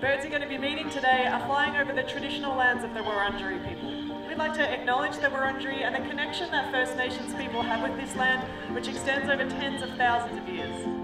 birds are going to be meeting today are flying over the traditional lands of the Wurundjeri people. We'd like to acknowledge the Wurundjeri and the connection that First Nations people have with this land, which extends over tens of thousands of years.